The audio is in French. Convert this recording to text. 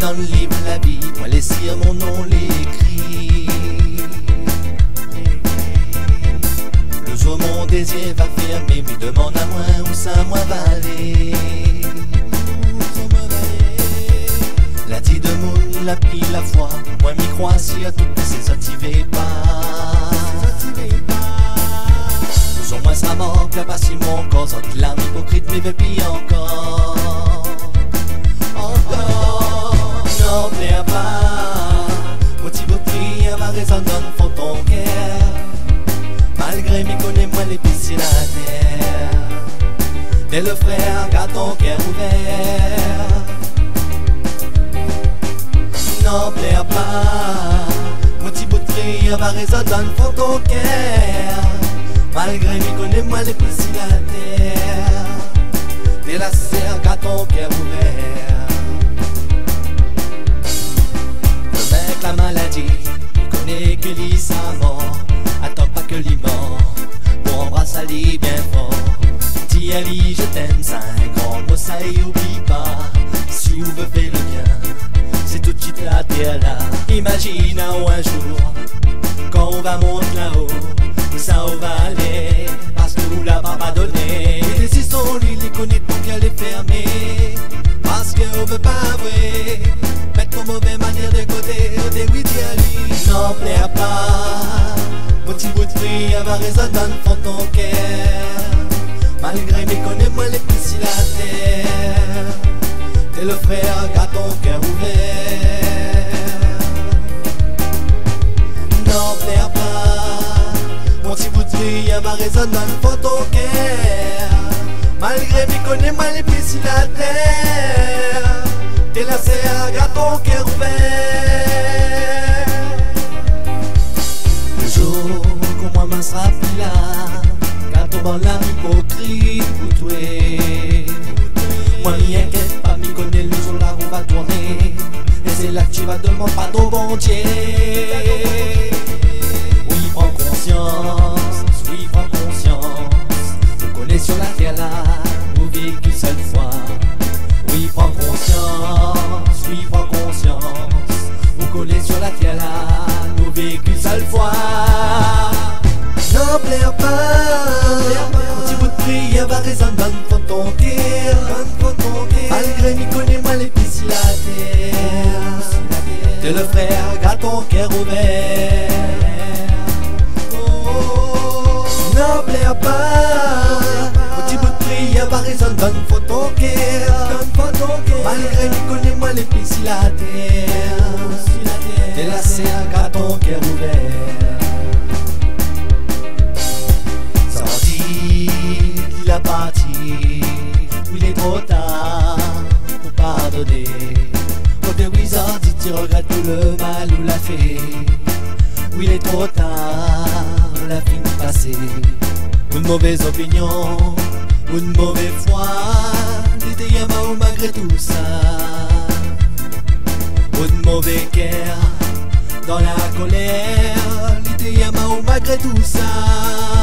dans le livre la vie, moi laisser mon nom l'écrit. Le jour mon désir va fermer, me demande à moi où ça moi va aller. La dit de moule, la pile, la foi, moi m'y crois si à tout ces activés pas. Sur moi ça manque, la passe mon corps, sorte l'âme hypocrite, mais veut pis encore. Pas. Motif au tri, ma raison donne fond ton cœur. Malgré mes connais, moi les piscines la terre. Le frère, garde ton cœur ouvert. Non, plaît pas. Motif au tri, ma raison donne fond ton cœur. Malgré mes connais, moi les piscines la terre. Dès la serre, garde ton cœur ouvert. Dis Ali, je t'aime, c'est un grand mot, ça y oublie pas. Si on veut faire le bien, c'est tout de suite la terre là. Imagine un, jour, quand on va monter là-haut, ça on va aller, parce que vous l'a pas donné. Les décisions, lui, les connaît pour qu'elle les fermer, parce qu'on veut pas avouer. Mettre ton mauvais manière de côté, au début d'y N'en plaire pas, mon petit bout de fruit, elle va résonner dans ton cœur. Malgré mes connais, moi les petits la terre. T'es le frère, garde ton cœur ouvert. N'en plaire pas, mon petit bout de elle va résonner dans le de ton cœur. Malgré mes connais, moi les petits la terre. T'es la serre, garde ton cœur ouvert. Le jour qu'on moi m'en sera plus là, quand on va la hypocrite pour toi. Moi m'y inquiète pas, m'y connais le jour là où va tourner. Et c'est là que tu vas demander pardon, bon Dieu. Oui, prends conscience, oui, prends conscience. Vous connaissez sur la terre là, vous vivez seule fois. Oui, prends conscience, oui, prends conscience. Vous collez sur la terre là, nous vivons qu'une seule fois. N'en plaire pas, résonner dans ton cœur. Malgré m'y connais, pieds sur la terre. T'es le frère, garde ton cœur ouvert. N'en plaire pas, petit bout de prière va résonner dans ton cœur. Malgré m'y connais, pieds sur la terre. Pardonner. Côté wizard, dit tu regrettes tout le mal ou l'a fait. Oui, il est trop tard, la fin passée. Une mauvaise opinion, une mauvaise foi, à ou malgré tout ça. Une mauvaise guerre, dans la colère, l'idée ou malgré tout ça.